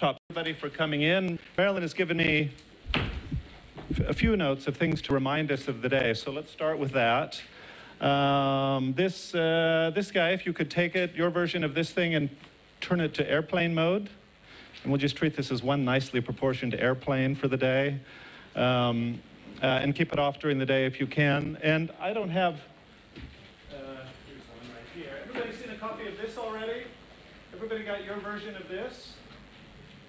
top everybody for coming in. Marilyn has given me a few notes of things to remind us of the day. So let's start with that. Um, this, uh, this guy, if you could take it, your version of this thing, and turn it to airplane mode. And we'll just treat this as one nicely proportioned airplane for the day. Um, uh, and keep it off during the day if you can. And I don't have. Uh, here's one right here. Everybody seen a copy of this already? Everybody got your version of this?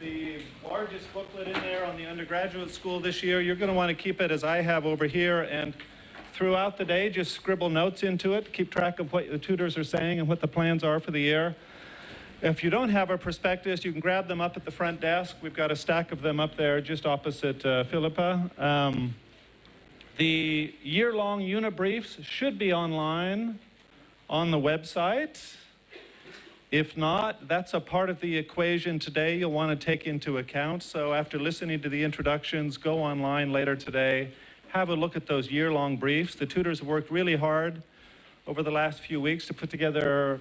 The largest booklet in there on the undergraduate school this year. You're going to want to keep it as I have over here. And throughout the day, just scribble notes into it. Keep track of what the tutors are saying and what the plans are for the year. If you don't have a prospectus, you can grab them up at the front desk. We've got a stack of them up there just opposite uh, Philippa. Um, the year-long unit briefs should be online on the website. If not, that's a part of the equation today you'll want to take into account. So after listening to the introductions, go online later today, have a look at those year-long briefs. The tutors have worked really hard over the last few weeks to put together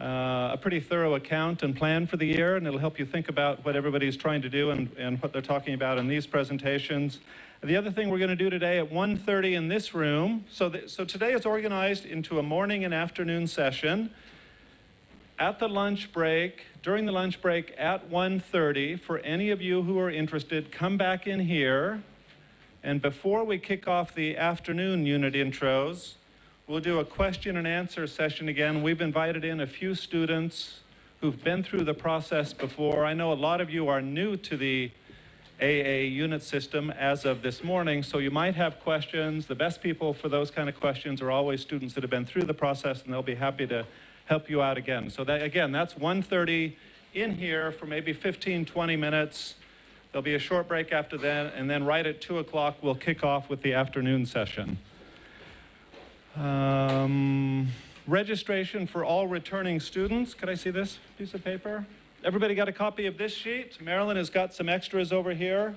uh, a pretty thorough account and plan for the year, and it'll help you think about what everybody's trying to do and, and what they're talking about in these presentations. The other thing we're going to do today at 1.30 in this room, so, so today is organized into a morning and afternoon session. At the lunch break, during the lunch break at 1.30, for any of you who are interested, come back in here. And before we kick off the afternoon unit intros, We'll do a question and answer session again. We've invited in a few students who've been through the process before. I know a lot of you are new to the AA unit system as of this morning, so you might have questions. The best people for those kind of questions are always students that have been through the process, and they'll be happy to help you out again. So that again, that's 1.30 in here for maybe 15, 20 minutes. There'll be a short break after that, and then right at 2 o'clock, we'll kick off with the afternoon session. Um, registration for all returning students. Could I see this piece of paper? Everybody got a copy of this sheet? Marilyn has got some extras over here.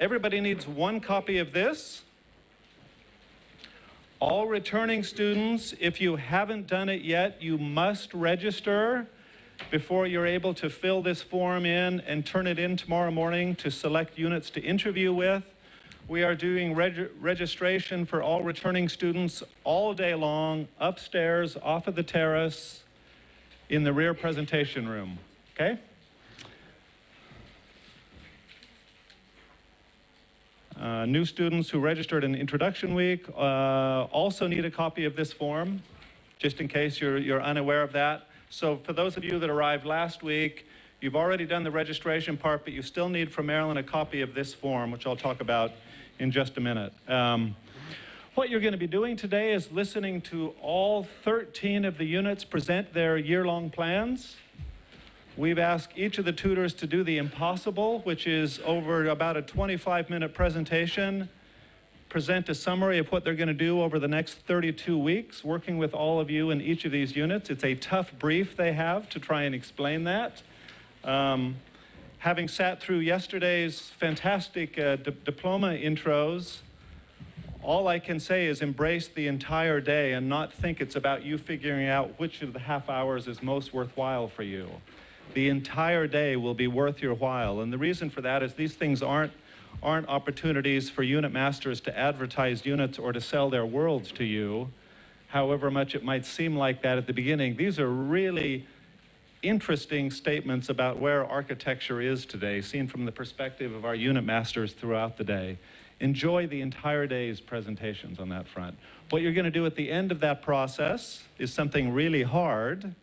Everybody needs one copy of this. All returning students, if you haven't done it yet, you must register before you're able to fill this form in and turn it in tomorrow morning to select units to interview with. We are doing reg registration for all returning students all day long, upstairs, off of the terrace, in the rear presentation room, okay? Uh, new students who registered in Introduction Week uh, also need a copy of this form, just in case you're, you're unaware of that. So for those of you that arrived last week, you've already done the registration part, but you still need from Marilyn a copy of this form, which I'll talk about in just a minute. Um, what you're going to be doing today is listening to all 13 of the units present their year-long plans. We've asked each of the tutors to do the impossible, which is over about a 25-minute presentation, present a summary of what they're going to do over the next 32 weeks, working with all of you in each of these units. It's a tough brief they have to try and explain that. Um, having sat through yesterday's fantastic uh, diploma intros, all I can say is embrace the entire day and not think it's about you figuring out which of the half hours is most worthwhile for you. The entire day will be worth your while. And the reason for that is these things aren't, aren't opportunities for unit masters to advertise units or to sell their worlds to you, however much it might seem like that at the beginning. These are really interesting statements about where architecture is today, seen from the perspective of our unit masters throughout the day. Enjoy the entire day's presentations on that front. What you're going to do at the end of that process is something really hard,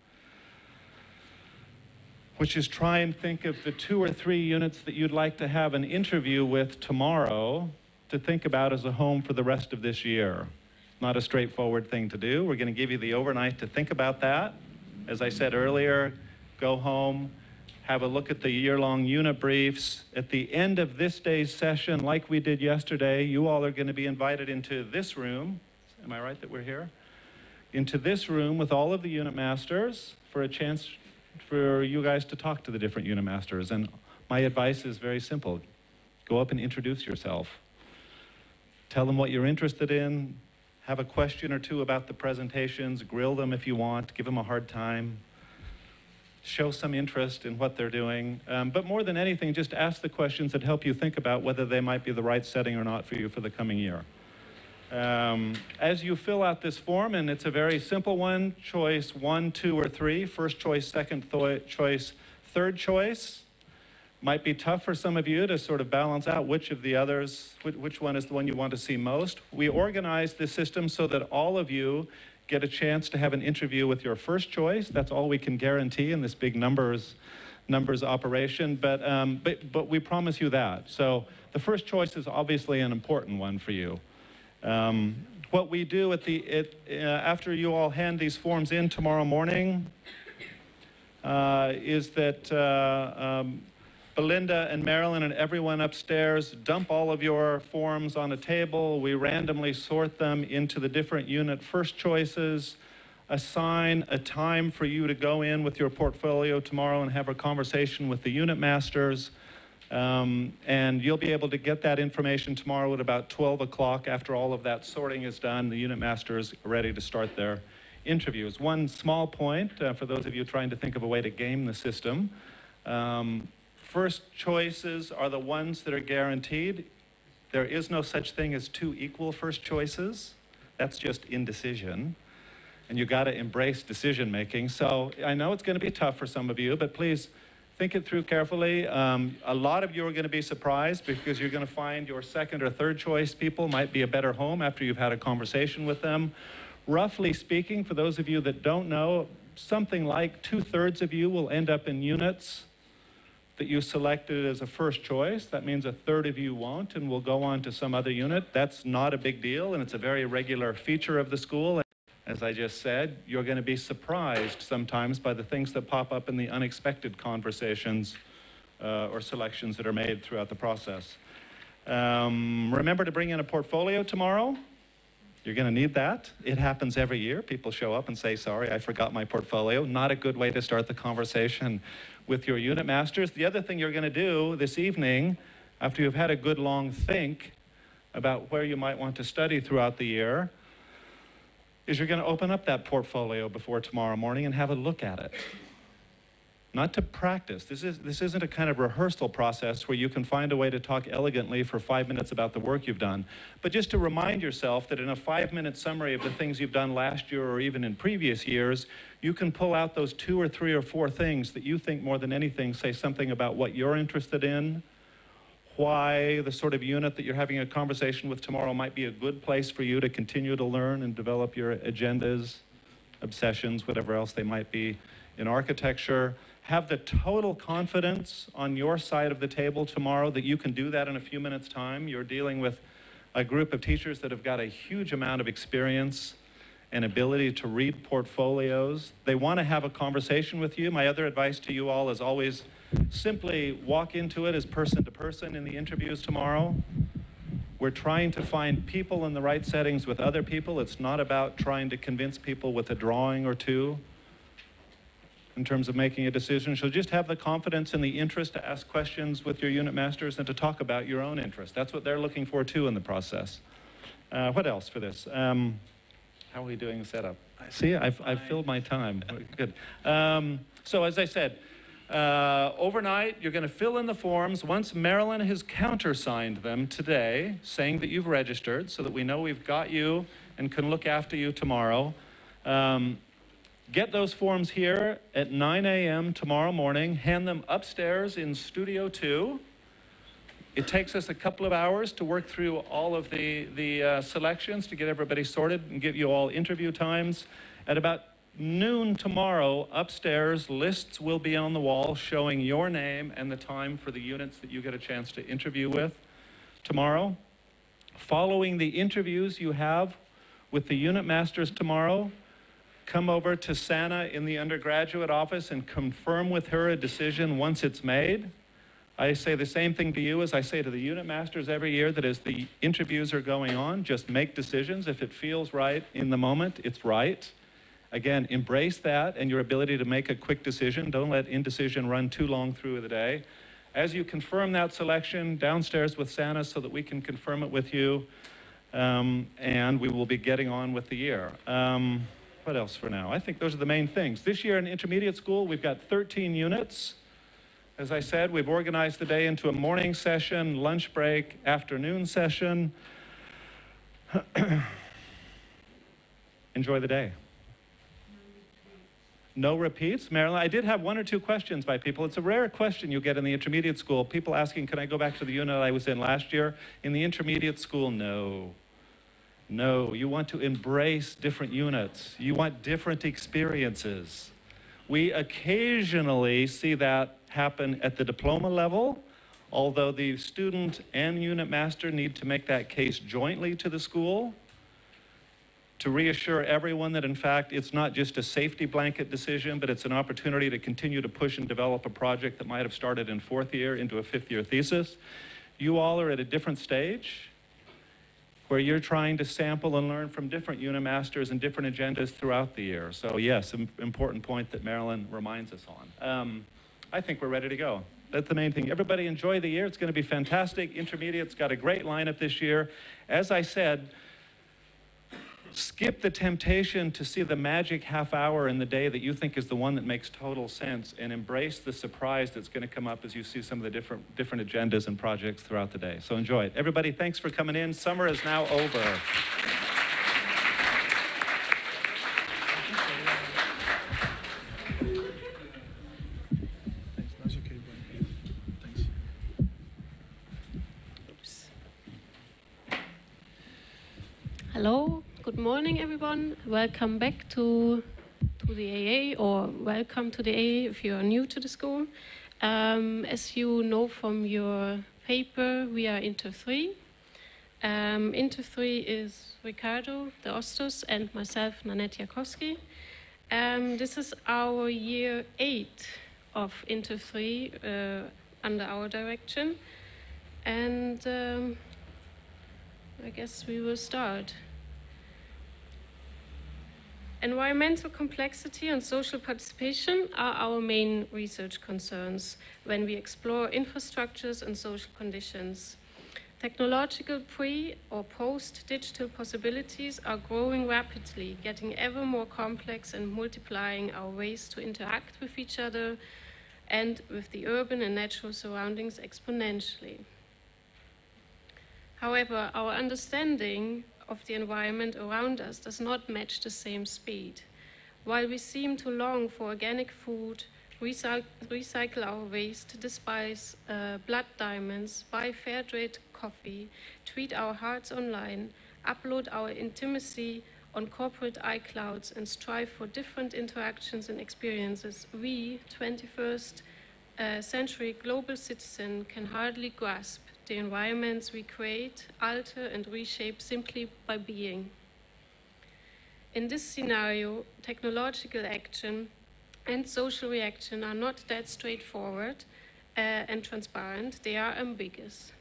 which is try and think of the two or three units that you'd like to have an interview with tomorrow to think about as a home for the rest of this year. Not a straightforward thing to do. We're going to give you the overnight to think about that. As I said earlier, go home, have a look at the year-long unit briefs. At the end of this day's session, like we did yesterday, you all are going to be invited into this room. Am I right that we're here? Into this room with all of the unit masters for a chance for you guys to talk to the different unit masters. And my advice is very simple. Go up and introduce yourself. Tell them what you're interested in. Have a question or two about the presentations. Grill them if you want. Give them a hard time show some interest in what they're doing. Um, but more than anything, just ask the questions that help you think about whether they might be the right setting or not for you for the coming year. Um, as you fill out this form, and it's a very simple one choice one, two, or three first choice, second choice, third choice. Might be tough for some of you to sort of balance out which of the others, which one is the one you want to see most. We organize this system so that all of you get a chance to have an interview with your first choice. That's all we can guarantee in this big numbers numbers operation, but, um, but, but we promise you that. So the first choice is obviously an important one for you. Um, what we do at the, it, uh, after you all hand these forms in tomorrow morning uh, is that uh, um, Belinda and Marilyn and everyone upstairs dump all of your forms on a table. We randomly sort them into the different unit first choices, assign a time for you to go in with your portfolio tomorrow and have a conversation with the unit masters. Um, and you'll be able to get that information tomorrow at about 12 o'clock after all of that sorting is done. The unit masters are ready to start their interviews. One small point uh, for those of you trying to think of a way to game the system. Um, First choices are the ones that are guaranteed. There is no such thing as two equal first choices. That's just indecision. And you got to embrace decision making. So I know it's going to be tough for some of you, but please think it through carefully. Um, a lot of you are going to be surprised because you're going to find your second or third choice people might be a better home after you've had a conversation with them. Roughly speaking, for those of you that don't know, something like two thirds of you will end up in units that you selected as a first choice. That means a third of you won't and will go on to some other unit. That's not a big deal, and it's a very regular feature of the school. As I just said, you're going to be surprised sometimes by the things that pop up in the unexpected conversations uh, or selections that are made throughout the process. Um, remember to bring in a portfolio tomorrow. You're going to need that. It happens every year. People show up and say, Sorry, I forgot my portfolio. Not a good way to start the conversation with your unit masters. The other thing you're going to do this evening, after you've had a good long think about where you might want to study throughout the year, is you're going to open up that portfolio before tomorrow morning and have a look at it not to practice. This, is, this isn't a kind of rehearsal process where you can find a way to talk elegantly for five minutes about the work you've done, but just to remind yourself that in a five minute summary of the things you've done last year or even in previous years, you can pull out those two or three or four things that you think more than anything say something about what you're interested in, why the sort of unit that you're having a conversation with tomorrow might be a good place for you to continue to learn and develop your agendas, obsessions, whatever else they might be in architecture have the total confidence on your side of the table tomorrow that you can do that in a few minutes' time. You're dealing with a group of teachers that have got a huge amount of experience and ability to read portfolios. They want to have a conversation with you. My other advice to you all is always simply walk into it as person to person in the interviews tomorrow. We're trying to find people in the right settings with other people. It's not about trying to convince people with a drawing or two in terms of making a decision. So just have the confidence and the interest to ask questions with your unit masters and to talk about your own interest. That's what they're looking for too in the process. Uh, what else for this? Um, how are we doing the setup? See, I've, I've filled my time. Good. Um, so as I said, uh, overnight, you're going to fill in the forms. Once Marilyn has countersigned them today, saying that you've registered, so that we know we've got you and can look after you tomorrow. Um, Get those forms here at 9 a.m. tomorrow morning, hand them upstairs in Studio 2. It takes us a couple of hours to work through all of the, the uh, selections to get everybody sorted and give you all interview times. At about noon tomorrow, upstairs, lists will be on the wall showing your name and the time for the units that you get a chance to interview with tomorrow. Following the interviews you have with the unit masters tomorrow, come over to Sana in the undergraduate office and confirm with her a decision once it's made. I say the same thing to you as I say to the unit masters every year that as the interviews are going on, just make decisions. If it feels right in the moment, it's right. Again, embrace that and your ability to make a quick decision. Don't let indecision run too long through the day. As you confirm that selection, downstairs with Sana so that we can confirm it with you, um, and we will be getting on with the year. Um, what else for now? I think those are the main things. This year in intermediate school, we've got 13 units. As I said, we've organized the day into a morning session, lunch break, afternoon session. Enjoy the day. No repeats, Marilyn. I did have one or two questions by people. It's a rare question you get in the intermediate school. People asking, can I go back to the unit I was in last year? In the intermediate school, no. No, you want to embrace different units. You want different experiences. We occasionally see that happen at the diploma level, although the student and unit master need to make that case jointly to the school to reassure everyone that in fact it's not just a safety blanket decision, but it's an opportunity to continue to push and develop a project that might have started in fourth year into a fifth year thesis. You all are at a different stage where you're trying to sample and learn from different unit masters and different agendas throughout the year. So yes, important point that Marilyn reminds us on. Um, I think we're ready to go. That's the main thing. Everybody enjoy the year. It's going to be fantastic. Intermediate's got a great lineup this year. As I said, skip the temptation to see the magic half hour in the day that you think is the one that makes total sense and embrace the surprise that's going to come up as you see some of the different different agendas and projects throughout the day. So enjoy it. Everybody, thanks for coming in. Summer is now over. Hello, Good morning, everyone. Welcome back to, to the AA, or welcome to the AA if you are new to the school. Um, as you know from your paper, we are Inter three. Um, Inter three is Ricardo de Ostos and myself, Nannette Jackowski. Um, this is our year eight of Inter three uh, under our direction. And um, I guess we will start. Environmental complexity and social participation are our main research concerns when we explore infrastructures and social conditions. Technological pre or post digital possibilities are growing rapidly, getting ever more complex and multiplying our ways to interact with each other and with the urban and natural surroundings exponentially. However, our understanding of the environment around us does not match the same speed. While we seem to long for organic food, recycle, recycle our waste, despise uh, blood diamonds, buy fair trade coffee, tweet our hearts online, upload our intimacy on corporate iClouds, and strive for different interactions and experiences, we, 21st uh, century global citizen, can hardly grasp the environments we create, alter, and reshape simply by being. In this scenario, technological action and social reaction are not that straightforward uh, and transparent, they are ambiguous.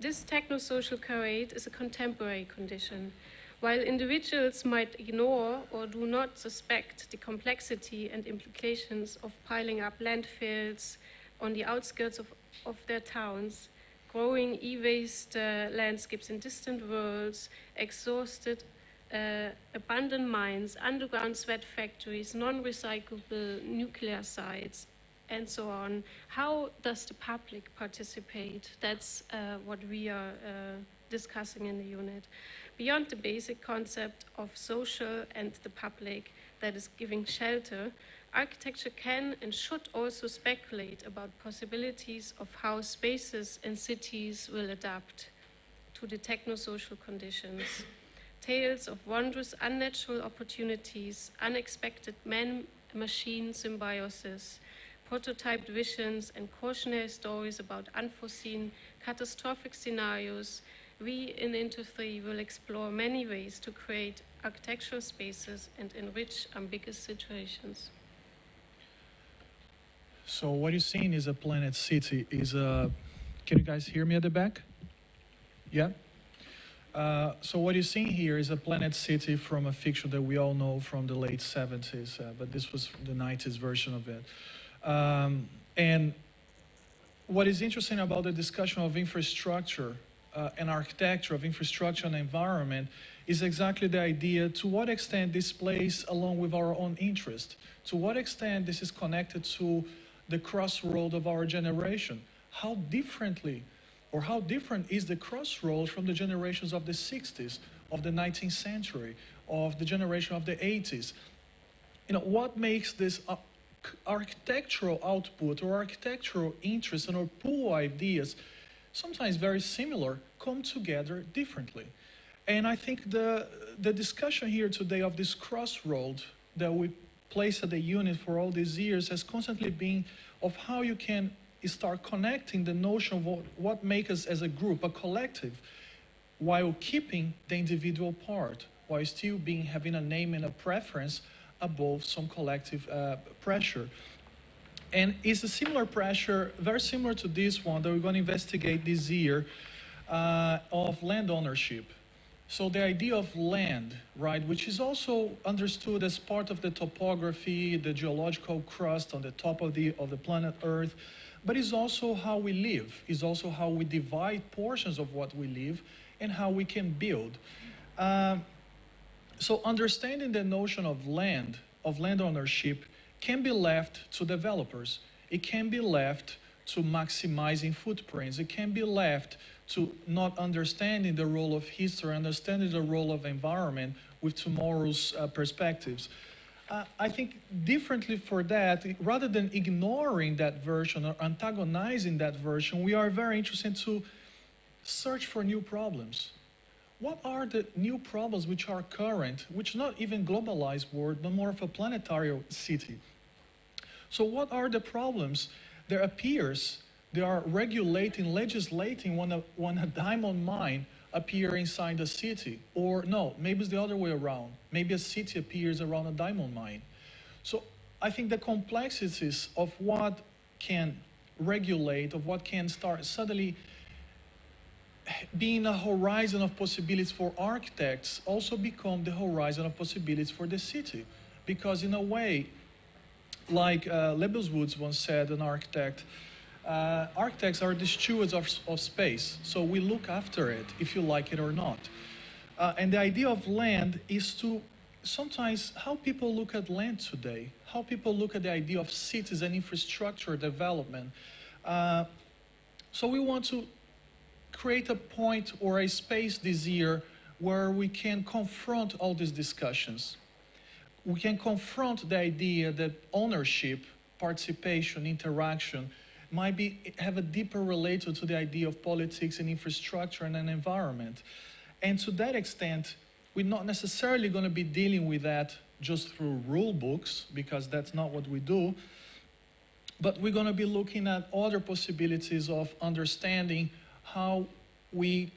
This technosocial charade is a contemporary condition. While individuals might ignore or do not suspect the complexity and implications of piling up landfills on the outskirts of of their towns, growing e-waste uh, landscapes in distant worlds, exhausted uh, abandoned mines, underground sweat factories, non-recyclable nuclear sites, and so on. How does the public participate? That's uh, what we are uh, discussing in the unit. Beyond the basic concept of social and the public that is giving shelter, architecture can and should also speculate about possibilities of how spaces and cities will adapt to the techno-social conditions. Tales of wondrous unnatural opportunities, unexpected man machine symbiosis, prototyped visions, and cautionary stories about unforeseen catastrophic scenarios, we in Inter 3 will explore many ways to create architectural spaces and enrich ambiguous situations. So what you're seeing is a planet city. Is a, can you guys hear me at the back? Yeah. Uh, so what you're seeing here is a planet city from a fiction that we all know from the late 70s, uh, but this was the 90s version of it. Um, and what is interesting about the discussion of infrastructure uh, and architecture, of infrastructure and environment, is exactly the idea to what extent this plays along with our own interest, to what extent this is connected to the crossroad of our generation. How differently, or how different is the crossroad from the generations of the 60s, of the 19th century, of the generation of the 80s? You know, what makes this uh, architectural output or architectural interest and or pool ideas, sometimes very similar, come together differently? And I think the, the discussion here today of this crossroad that we place at the unit for all these years has constantly been of how you can start connecting the notion of what, what makes us as a group, a collective, while keeping the individual part, while still being having a name and a preference above some collective uh, pressure. And it's a similar pressure, very similar to this one that we're going to investigate this year uh, of land ownership. So the idea of land, right, which is also understood as part of the topography, the geological crust on the top of the, of the planet Earth, but is also how we live, is also how we divide portions of what we live and how we can build. Um, so understanding the notion of land, of land ownership, can be left to developers. It can be left to maximizing footprints. It can be left to not understanding the role of history, understanding the role of environment with tomorrow's uh, perspectives. Uh, I think differently for that, rather than ignoring that version or antagonizing that version, we are very interested to search for new problems. What are the new problems which are current, which not even globalized world, but more of a planetary city? So what are the problems? There appears they are regulating, legislating when a, when a diamond mine appear inside the city. Or no, maybe it's the other way around. Maybe a city appears around a diamond mine. So I think the complexities of what can regulate, of what can start suddenly being a horizon of possibilities for architects also become the horizon of possibilities for the city. Because in a way, like uh, Lebbeus Woods once said, an architect, uh, architects are the stewards of, of space. So we look after it, if you like it or not. Uh, and the idea of land is to sometimes how people look at land today, how people look at the idea of cities and infrastructure development. Uh, so we want to create a point or a space this year where we can confront all these discussions. We can confront the idea that ownership, participation, interaction might be, have a deeper relation to the idea of politics and infrastructure and an environment. And to that extent, we're not necessarily going to be dealing with that just through rule books, because that's not what we do. But we're going to be looking at other possibilities of understanding how we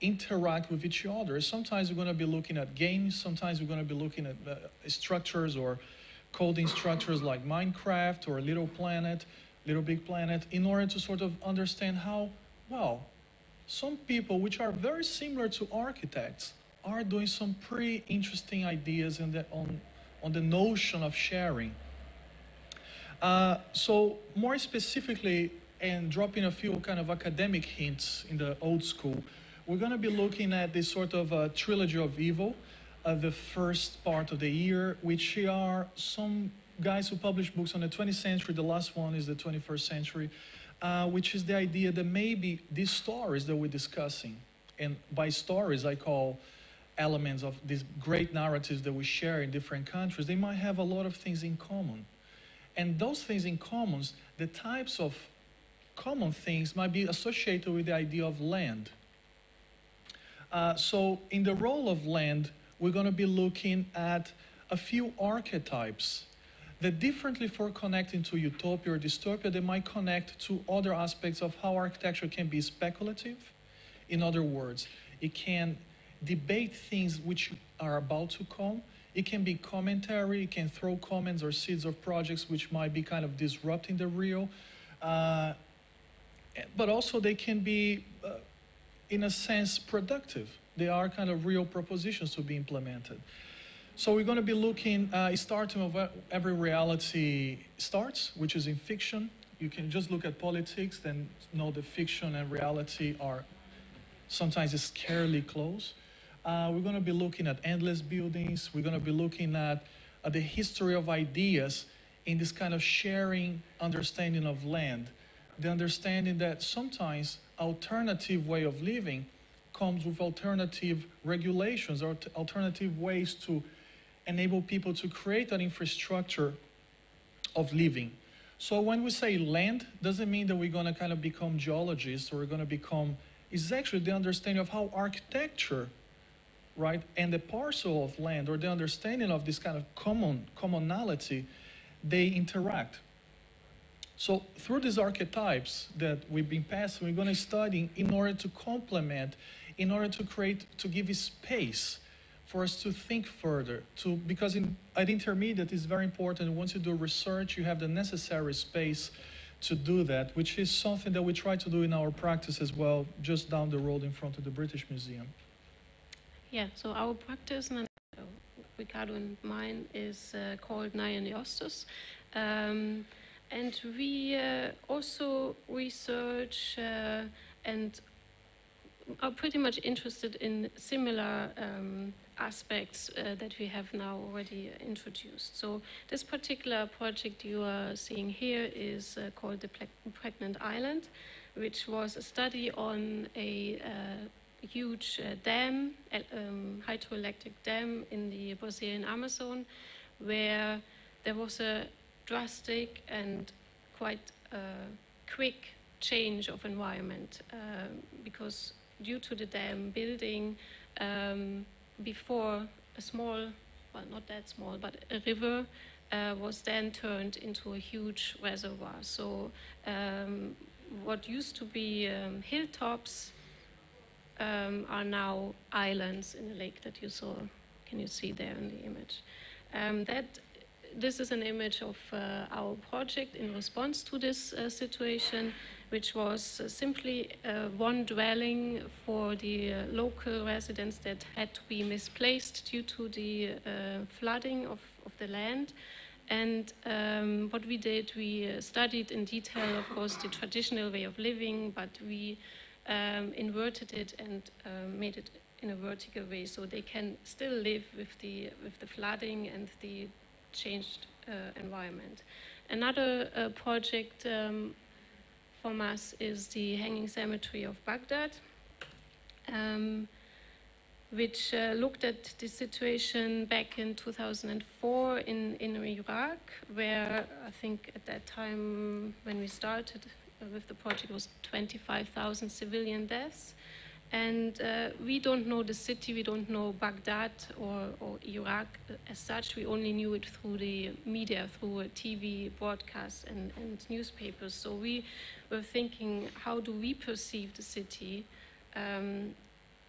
interact with each other. Sometimes we're going to be looking at games, sometimes we're going to be looking at uh, structures or coding structures like Minecraft or Little Planet. Little Big Planet in order to sort of understand how, well, some people which are very similar to architects are doing some pretty interesting ideas in the, on, on the notion of sharing. Uh, so more specifically, and dropping a few kind of academic hints in the old school, we're going to be looking at this sort of a trilogy of evil, uh, the first part of the year, which are some guys who publish books on the 20th century. The last one is the 21st century, uh, which is the idea that maybe these stories that we're discussing, and by stories I call elements of these great narratives that we share in different countries, they might have a lot of things in common. And those things in common, the types of common things might be associated with the idea of land. Uh, so, in the role of land, we're going to be looking at a few archetypes that differently for connecting to utopia or dystopia, they might connect to other aspects of how architecture can be speculative. In other words, it can debate things which are about to come. It can be commentary, it can throw comments or seeds of projects which might be kind of disrupting the real. Uh, but also they can be, uh, in a sense, productive. They are kind of real propositions to be implemented. So we're going to be looking, uh, starting of every reality starts, which is in fiction. You can just look at politics, then know that fiction and reality are sometimes scarily close. Uh, we're going to be looking at endless buildings. We're going to be looking at, at the history of ideas in this kind of sharing understanding of land. The understanding that sometimes alternative way of living comes with alternative regulations or alternative ways to enable people to create an infrastructure of living. So when we say land, doesn't mean that we're going to kind of become geologists or we're going to become. It's actually the understanding of how architecture, right, and the parcel of land or the understanding of this kind of common commonality, they interact. So through these archetypes that we've been passing, we're going to study in order to complement, in order to create, to give space for us to think further. To because in at intermediate it's very important. Once you do research, you have the necessary space to do that, which is something that we try to do in our practice as well, just down the road in front of the British Museum. Yeah. So our practice, and Ricardo and mine, is uh, called NaJa & deOstos. Um, and we uh, also research uh, and are pretty much interested in similar um, aspects uh, that we have now already introduced. So this particular project you are seeing here is uh, called the Pregnant Island, which was a study on a uh, huge uh, dam, um, hydroelectric dam in the Brazilian Amazon, where there was a drastic and quite uh, quick change of environment uh, because due to the dam building um, before a small, well not that small, but a river uh, was then turned into a huge reservoir. So um, what used to be um, hilltops um, are now islands in the lake that you saw. Can you see there in the image? Um, that this is an image of uh, our project in response to this uh, situation, which was uh, simply uh, one dwelling for the uh, local residents that had to be misplaced due to the uh, flooding of, of the land. And um, what we did, we studied in detail, of course, the traditional way of living, but we um, inverted it and made it in a vertical way so they can still live with the with the flooding and the changed uh, environment. Another uh, project um, from us is the Hanging Cemetery of Baghdad, um, which uh, looked at the situation back in 2004 in, in Iraq, where I think at that time when we started with the project was 25,000 civilian deaths. And uh, we don't know the city, we don't know Baghdad or, or Iraq as such. We only knew it through the media, through TV broadcasts and, and newspapers. So we were thinking, how do we perceive the city? Um,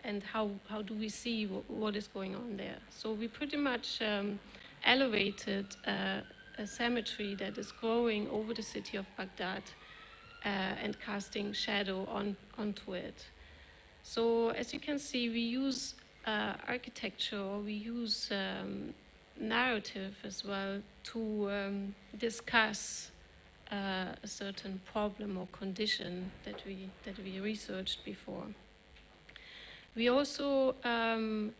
and how, how do we see what is going on there? So we pretty much um, elevated uh, a cemetery that is growing over the city of Baghdad uh, and casting shadow on, onto it. So as you can see, we use uh, architecture, or we use um, narrative as well to um, discuss uh, a certain problem or condition that we that we researched before. We also um,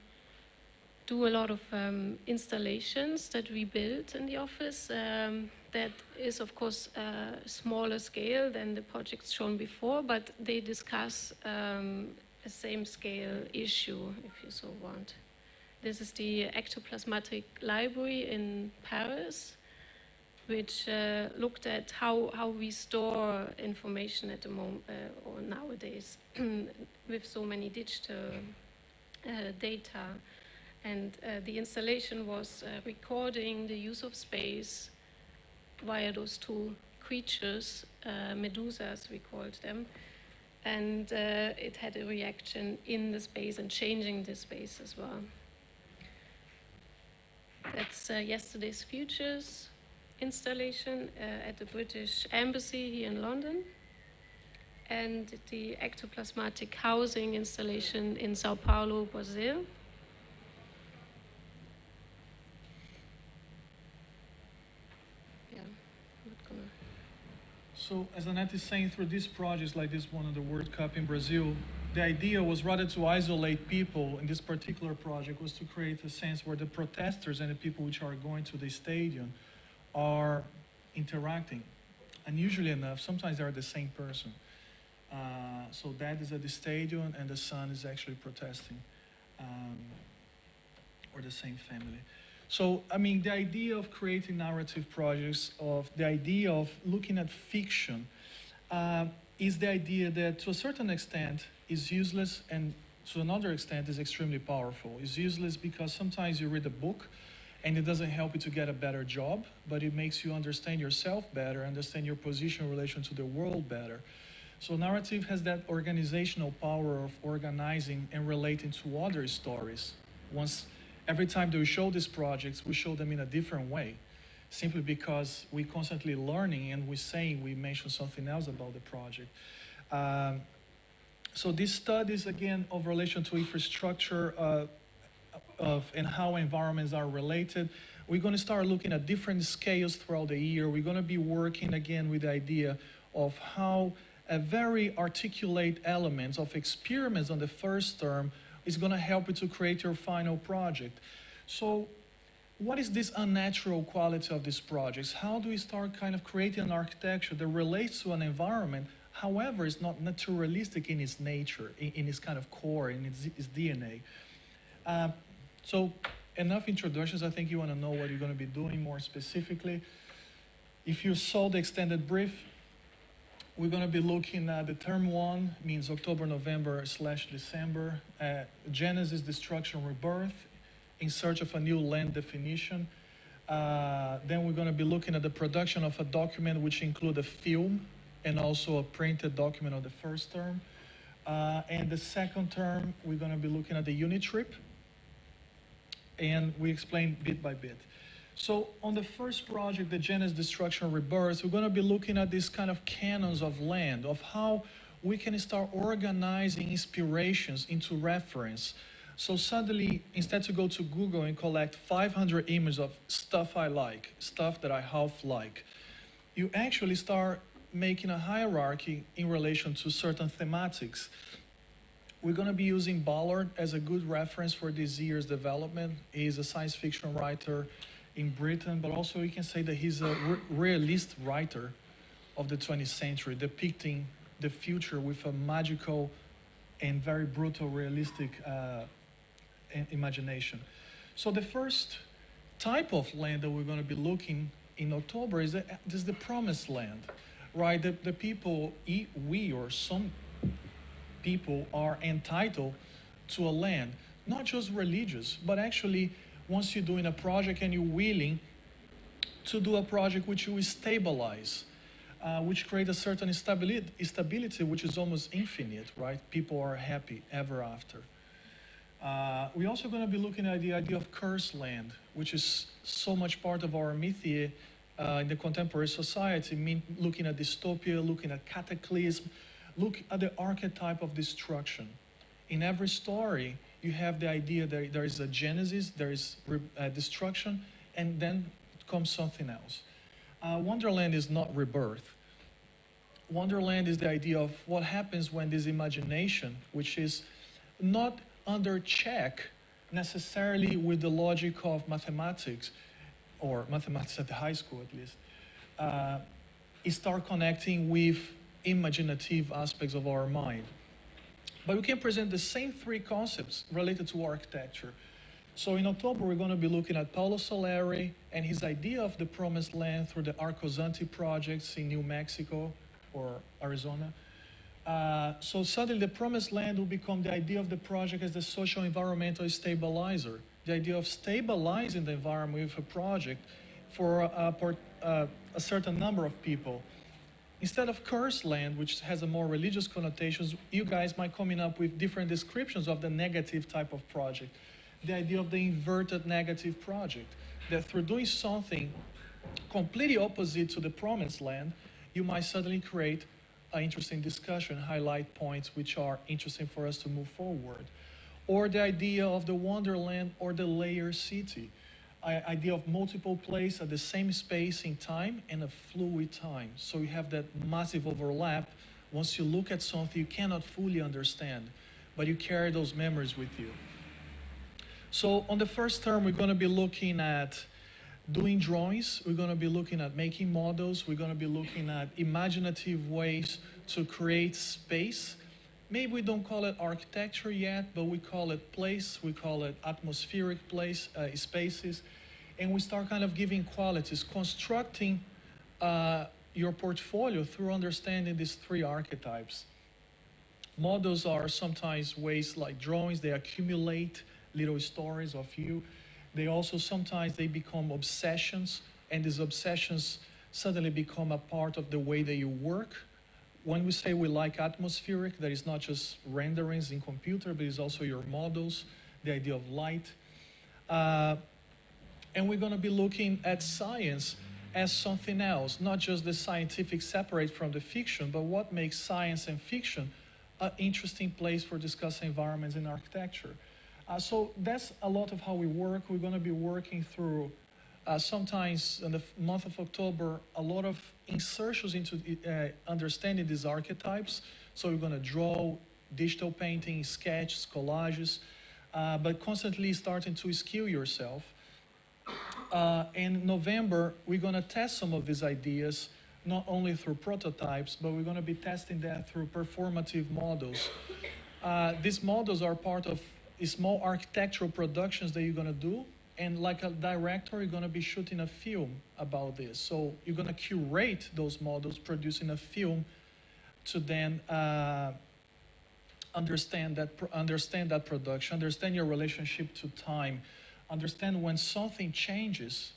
do a lot of um, installations that we build in the office. Um, that is, of course, a smaller scale than the projects shown before, but they discuss um, a same scale issue, if you so want. This is the ectoplasmatic library in Paris, which uh, looked at how, how we store information at the moment uh, or nowadays with so many digital uh, data. And uh, the installation was uh, recording the use of space via those two creatures, uh, medusas we called them, and uh, it had a reaction in the space and changing the space as well. That's uh, yesterday's futures installation uh, at the British Embassy here in London, and the ectoplasmatic housing installation in Sao Paulo, Brazil. So, as Nannette is saying, through these projects like this one of the World Cup in Brazil, the idea was rather to isolate people in this particular project was to create a sense where the protesters and the people which are going to the stadium are interacting. Unusually enough, sometimes they are the same person. Uh, so that is at the stadium, and the son is actually protesting, um, or the same family. So, I mean, the idea of creating narrative projects, of the idea of looking at fiction, uh, is the idea that to a certain extent is useless and to another extent is extremely powerful. It's useless because sometimes you read a book and it doesn't help you to get a better job, but it makes you understand yourself better, understand your position in relation to the world better. So narrative has that organizational power of organizing and relating to other stories. Once every time that we show these projects, we show them in a different way, simply because we're constantly learning and we're saying we mention something else about the project. Um, so these studies again of relation to infrastructure uh, of and how environments are related. We're going to start looking at different scales throughout the year. We're going to be working again with the idea of how a very articulate elements of experiments on the first term is going to help you to create your final project. So what is this unnatural quality of these projects? How do we start kind of creating an architecture that relates to an environment, however, is not naturalistic in its nature, in, in its kind of core, in its, its DNA? Uh, so enough introductions. I think you want to know what you're going to be doing more specifically. If you saw the extended brief, we're going to be looking at the term one, means October, November slash December. Uh, Genesis, destruction, rebirth, in search of a new land definition. Uh, then we're going to be looking at the production of a document which include a film and also a printed document of the first term. Uh, and the second term, we're going to be looking at the unit trip, and we explain bit by bit. So on the first project, the Genesis Destruction Rebirth, we're going to be looking at these kind of canons of land, of how we can start organizing inspirations into reference. So suddenly, instead to go to Google and collect 500 images of stuff I like, stuff that I half like, you actually start making a hierarchy in relation to certain thematics. We're going to be using Ballard as a good reference for this year's development. He's a science fiction writer in Britain, but also you can say that he's a re- realist writer of the 20th century, depicting the future with a magical and very brutal, realistic uh, imagination. So the first type of land that we're going to be looking in October is the, is the promised land, right? The, the people, we or some people are entitled to a land, not just religious, but actually once you're doing a project and you're willing to do a project which you stabilize, uh, which create a certain stability, stability, which is almost infinite, right? People are happy ever after. Uh, we're also going to be looking at the idea of cursed land, which is so much part of our mythia uh, in the contemporary society, mean, looking at dystopia, looking at cataclysm, look at the archetype of destruction. In every story, you have the idea that there is a genesis, there is uh, destruction, and then comes something else. Uh, Wonderland is not rebirth. Wonderland is the idea of what happens when this imagination, which is not under check necessarily with the logic of mathematics, or mathematics at the high school at least, uh, start connecting with imaginative aspects of our mind. But we can present the same three concepts related to architecture. So in October, we're going to be looking at Paulo Soleri and his idea of the promised land through the Arcosanti projects in New Mexico or Arizona. Uh, so suddenly the promised land will become the idea of the project as the social environmental stabilizer, the idea of stabilizing the environment with a project for a, a, a certain number of people. Instead of cursed land, which has a more religious connotations, you guys might coming up with different descriptions of the negative type of project. The idea of the inverted negative project, that through doing something completely opposite to the promised land, you might suddenly create an interesting discussion, highlight points which are interesting for us to move forward. Or the idea of the wonderland or the layer city. Idea of multiple places at the same space in time and a fluid time. So you have that massive overlap. Once you look at something you cannot fully understand, but you carry those memories with you. So on the first term, we're going to be looking at doing drawings. We're going to be looking at making models. We're going to be looking at imaginative ways to create space. Maybe we don't call it architecture yet, but we call it place. We call it atmospheric place uh, spaces, and we start kind of giving qualities, constructing uh, your portfolio through understanding these three archetypes. Models are sometimes ways like drawings; they accumulate little stories of you. They also sometimes they become obsessions, and these obsessions suddenly become a part of the way that you work. When we say we like atmospheric, that is not just renderings in computer, but it's also your models, the idea of light. Uh, and we're going to be looking at science as something else, not just the scientific separate from the fiction, but what makes science and fiction an interesting place for discussing environments in architecture. Uh, so that's a lot of how we work. We're going to be working through uh, sometimes in the month of October, a lot of insertions into uh, understanding these archetypes. So we're going to draw digital painting, sketches, collages, uh, but constantly starting to skill yourself. Uh, in November, we're going to test some of these ideas, not only through prototypes, but we're going to be testing that through performative models. Uh, these models are part of small architectural productions that you're going to do and like a director you're going to be shooting a film about this. So you're going to curate those models producing a film to then uh, understand that understand that production understand your relationship to time understand when something changes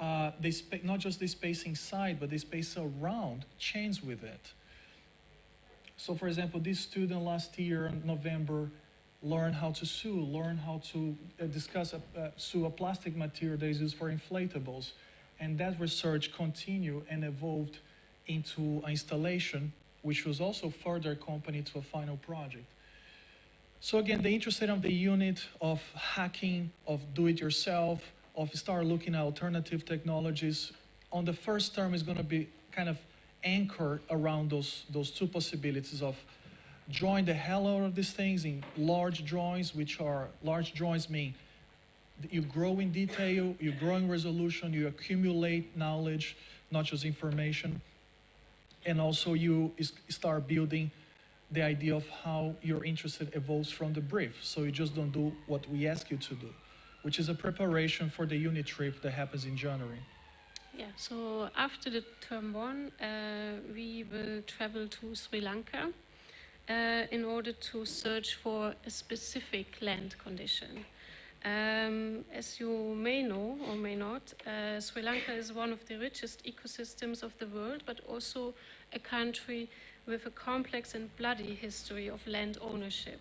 uh, they spa- not just the space inside but the space around change with it. So for example this student last year in november learn how to sew, learn how to uh, discuss a, uh, sew a plastic material that is used for inflatables. And that research continued and evolved into an installation, which was also further accompanied to a final project. So again, the interest of the unit of hacking, of do-it-yourself, of start looking at alternative technologies. On the first term is going to be kind of anchored around those, those two possibilities of drawing the hell out of these things in large drawings, which are large drawings mean you grow in detail, you grow in resolution, you accumulate knowledge, not just information, and also you start building the idea of how your interest evolves from the brief. So you just don't do what we ask you to do, which is a preparation for the unit trip that happens in January. Yeah, so after the term one, uh, we will travel to Sri Lanka uh, in order to search for a specific land condition. Um, as you may know or may not, uh, Sri Lanka is one of the richest ecosystems of the world, but also a country with a complex and bloody history of land ownership.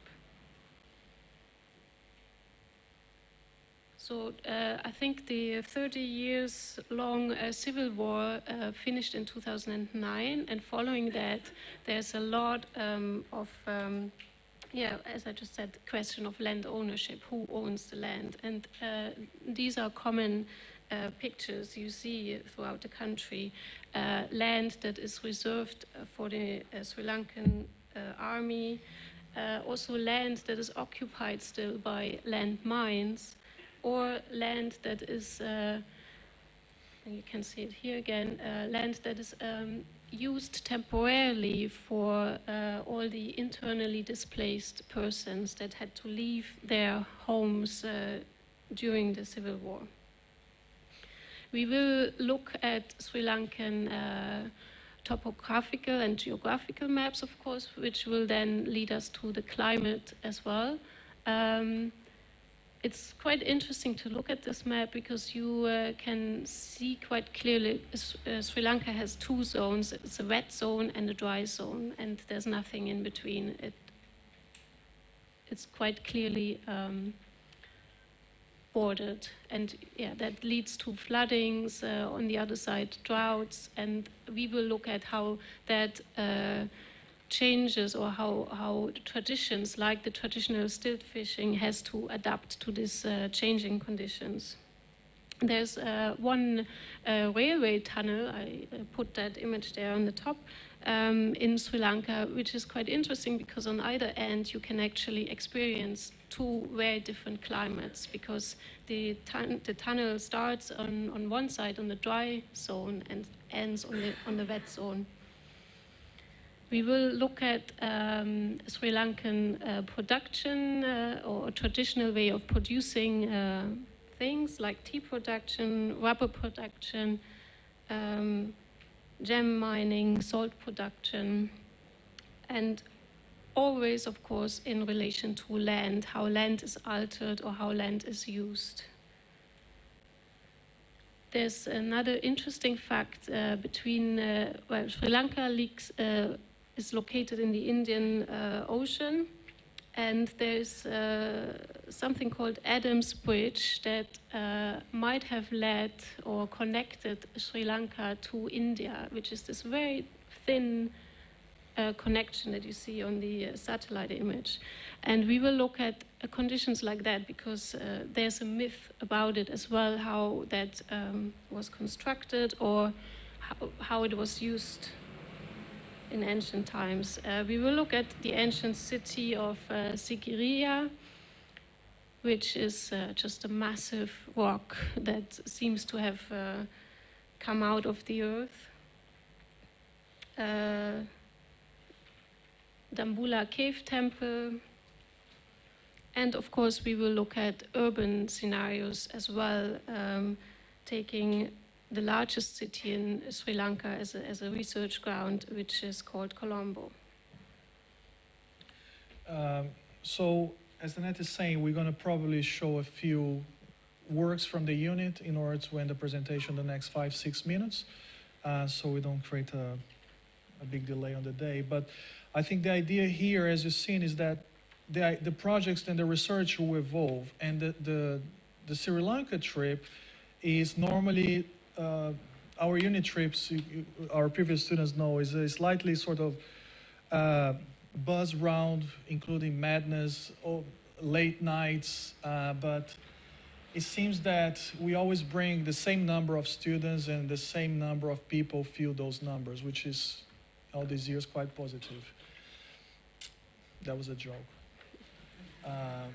So uh, I think the 30 years long uh, civil war uh, finished in 2009, and following that, there's a lot um, of, um, yeah, as I just said, the question of land ownership who owns the land? And uh, these are common uh, pictures you see throughout the country uh, land that is reserved for the Sri Lankan army, also land that is occupied still by land mines or land that is, uh, you can see it here again, uh, land that is um, used temporarily for uh, all the internally displaced persons that had to leave their homes uh, during the civil war. We will look at Sri Lankan uh, topographical and geographical maps, of course, which will then lead us to the climate as well. Um, it's quite interesting to look at this map because you uh, can see quite clearly uh, Sri Lanka has two zones. It's a wet zone and a dry zone, and there's nothing in between. It, it's quite clearly um, bordered, and yeah, that leads to floodings. Uh, on the other side, droughts, and we will look at how that uh, changes or how, how traditions like the traditional stilt fishing has to adapt to these uh, changing conditions. There's uh, one uh, railway tunnel, I uh, put that image there on the top, um, in Sri Lanka, which is quite interesting because on either end you can actually experience two very different climates because the, tun the tunnel starts on, on one side on the dry zone and ends on the, on the wet zone. We will look at um, Sri Lankan uh, production uh, or traditional way of producing uh, things like tea production, rubber production, um, gem mining, salt production, and always, of course, in relation to land, how land is altered or how land is used. There's another interesting fact uh, between, uh, well, Sri Lanka leaks, uh, is located in the Indian uh, Ocean, and there's uh, something called Adams Bridge that uh, might have led or connected Sri Lanka to India, which is this very thin uh, connection that you see on the uh, satellite image. And we will look at uh, conditions like that because there's a myth about it as well, how that um, was constructed or how, how it was used in ancient times. Uh, we will look at the ancient city of uh, Sigiriya, which is uh, just a massive rock that seems to have uh, come out of the earth. Uh, Dambulla Cave Temple. And of course, we will look at urban scenarios as well, um, taking the largest city in Sri Lanka as a, as a research ground, which is called Colombo. Um, so, as Nannette is saying, we're going to probably show a few works from the unit in order to end the presentation the next five, six minutes, uh, so we don't create a, a big delay on the day. But I think the idea here, as you've seen, is that the, the projects and the research will evolve, and the, the, the Sri Lanka trip is normally uh, our unit trips, our previous students know, is a slightly sort of uh, buzz round, including madness, late nights, uh, but it seems that we always bring the same number of students and the same number of people fill those numbers, which is all these years quite positive. That was a joke. Uh,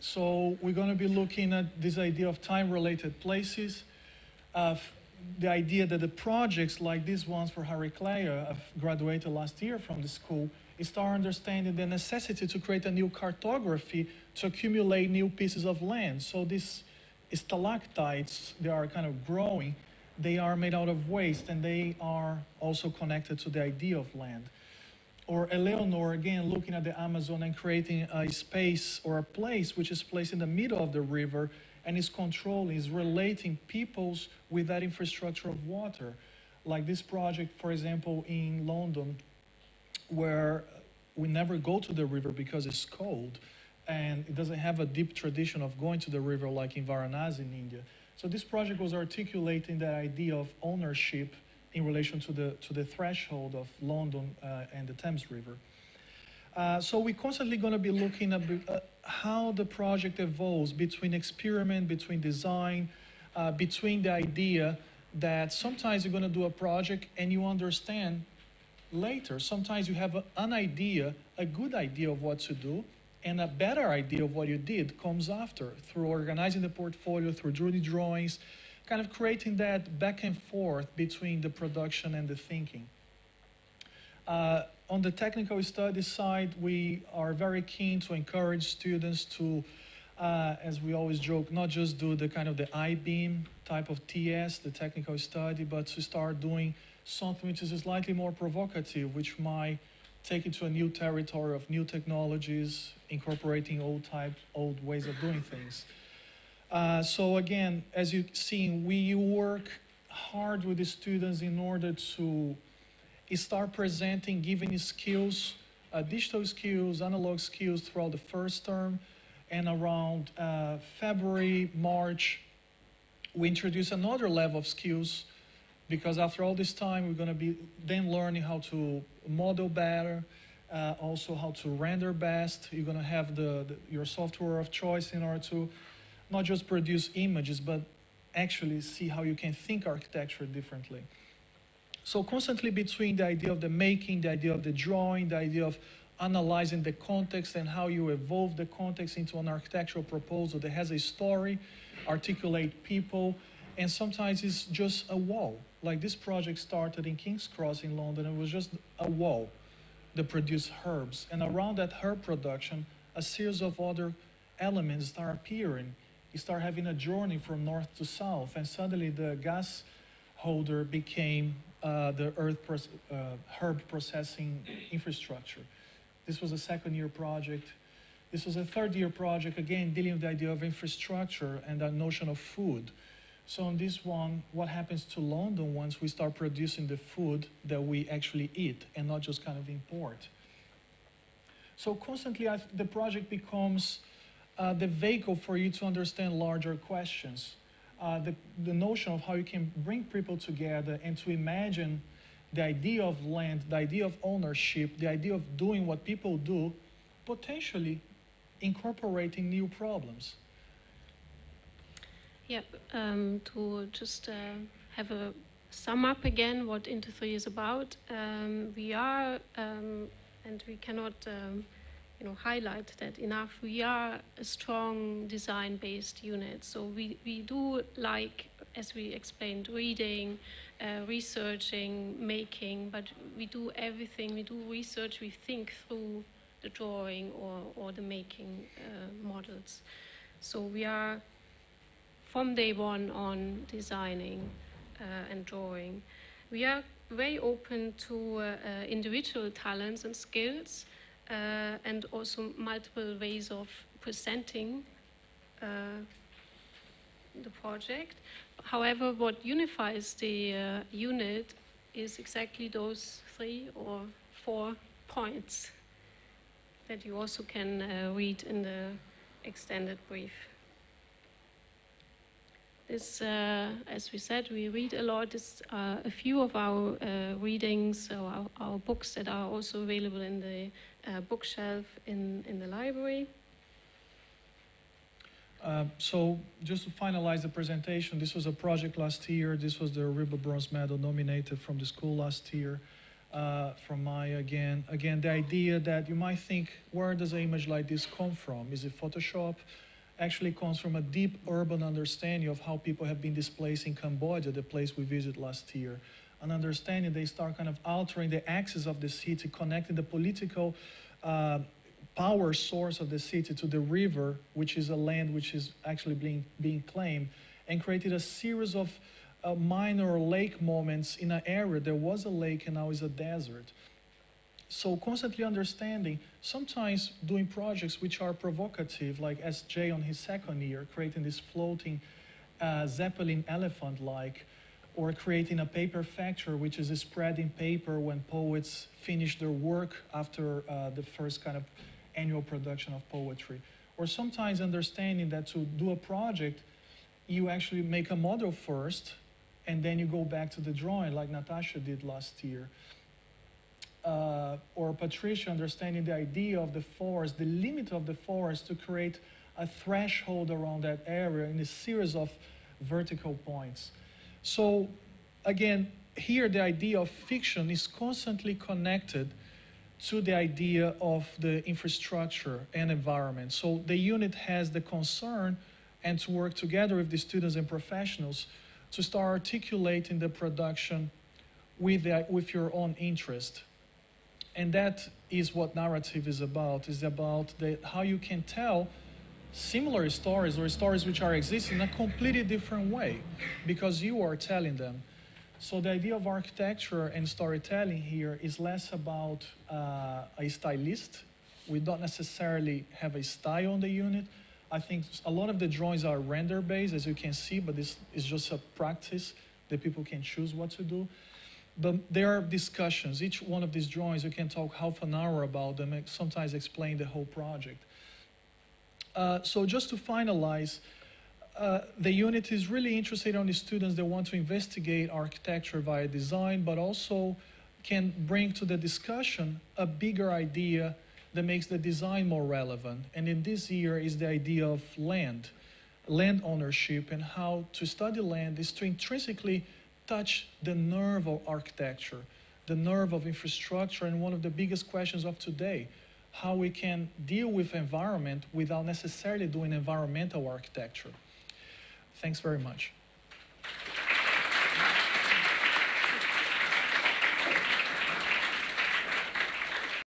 so we're going to be looking at this idea of time-related places of the idea that the projects like these ones for Heracleia, uh, I've graduated last year from the school, is start understanding the necessity to create a new cartography to accumulate new pieces of land. So these stalactites, they are kind of growing, they are made out of waste and they are also connected to the idea of land. Or Eleonore, again, looking at the Amazon and creating a space or a place which is placed in the middle of the river and is controlling, is relating peoples with that infrastructure of water. Like this project, for example, in London, where we never go to the river because it's cold and it doesn't have a deep tradition of going to the river like in Varanasi in India. So this project was articulating that idea of ownership in relation to the, to the threshold of London uh, and the Thames River. Uh, so we're constantly going to be looking at uh, how the project evolves between experiment, between design, uh, between the idea that sometimes you're going to do a project and you understand later. Sometimes you have a, an idea, a good idea of what to do, and a better idea of what you did comes after through organizing the portfolio, through drawing drawings, kind of creating that back and forth between the production and the thinking. Uh, on the technical studies side, we are very keen to encourage students to, uh, as we always joke, not just do the kind of the I-beam type of TS, the technical study, but to start doing something which is slightly more provocative, which might take it to a new territory of new technologies, incorporating old type, old ways of doing things. Uh, so again, as you've seen, we work hard with the students in order to start presenting, giving skills, uh, digital skills, analog skills throughout the first term. And around uh, February, March, we introduce another level of skills because after all this time, we're going to be then learning how to model better, uh, also how to render best. You're going to have the, the, your software of choice in order to not just produce images, but actually see how you can think architecture differently. So constantly between the idea of the making, the idea of the drawing, the idea of analyzing the context and how you evolve the context into an architectural proposal that has a story, articulate people, and sometimes it's just a wall. Like this project started in King's Cross in London, it was just a wall that produced herbs. And around that herb production, a series of other elements start appearing. You start having a journey from north to south, and suddenly the gas holder became uh, the earth uh, herb processing infrastructure. This was a second year project. This was a third year project, again, dealing with the idea of infrastructure and that notion of food. So, on this one, what happens to London once we start producing the food that we actually eat and not just kind of import? So, constantly, I, the project becomes uh, the vehicle for you to understand larger questions. Uh, the, the notion of how you can bring people together and to imagine the idea of land, the idea of ownership, the idea of doing what people do, potentially incorporating new problems. Yeah, um, to just uh, have a sum up again what Inter 3 is about. Um, we are, um, and we cannot um, know, highlight that enough, we are a strong design-based unit. So we, we do like, as we explained, reading, uh, researching, making, but we do everything. We do research, we think through the drawing or, or the making uh, models. So we are from day one on designing uh, and drawing. We are very open to uh, uh, individual talents and skills uh, and also multiple ways of presenting the project. However, what unifies the uh, unit is exactly those three or four points that you also can uh, read in the extended brief. This, uh, as we said, we read a lot. Uh, a few of our uh, readings or our, our, books that are also available in the uh, bookshelf in, in the library. Uh, so just to finalize the presentation, this was a project last year. This was the RIBA Bronze Medal nominated from the school last year. Uh, from Maya again. Again, the idea that you might think, where does an image like this come from? Is it Photoshop? Actually comes from a deep urban understanding of how people have been displaced in Cambodia, the place we visited last year. An understanding they start kind of altering the axis of the city, connecting the political uh, power source of the city to the river, which is a land which is actually being, being claimed, and created a series of uh, minor lake moments in an area. There was a lake and now is a desert. So constantly understanding, sometimes doing projects which are provocative, like SJ on his second year, creating this floating uh, Zeppelin elephant-like, or creating a paper factory, which is spreading paper when poets finish their work after uh, the first kind of annual production of poetry. Or sometimes understanding that to do a project, you actually make a model first, and then you go back to the drawing, like Natasha did last year. Uh, or Patricia understanding the idea of the forest, the limit of the forest to create a threshold around that area in a series of vertical points. So, again, here the idea of fiction is constantly connected to the idea of the infrastructure and environment. So the unit has the concern and to work together with the students and professionals to start articulating the production with, the, with your own interest. And that is what narrative is about, is about the, how you can tell similar stories or stories which are existing in a completely different way because you are telling them. So the idea of architecture and storytelling here is less about uh, a stylist. We don't necessarily have a style on the unit. I think a lot of the drawings are render based, as you can see, but this is just a practice that people can choose what to do. But there are discussions. Each one of these drawings, you can talk half an hour about them, and sometimes explain the whole project. Uh, so just to finalize, uh, the unit is really interested on the students that want to investigate architecture via design, but also can bring to the discussion a bigger idea that makes the design more relevant. And in this year is the idea of land. land ownership and how to study land is to intrinsically touch the nerve of architecture, the nerve of infrastructure, and one of the biggest questions of today how we can deal with environment without necessarily doing environmental architecture. Thanks very much.